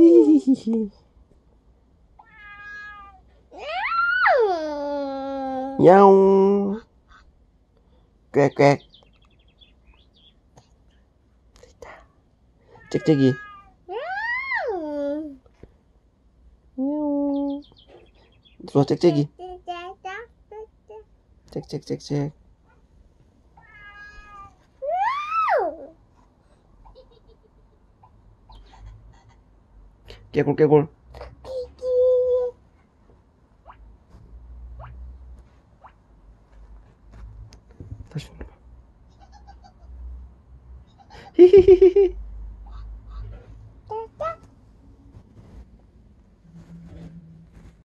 히히히. 야옹. 꽥꽥. 됐다. 짹짹이. 야옹. 좋아, 짹짹이. 짹짹짹짹. 깨골 깨골. 다시 눌러봐. 히히히히.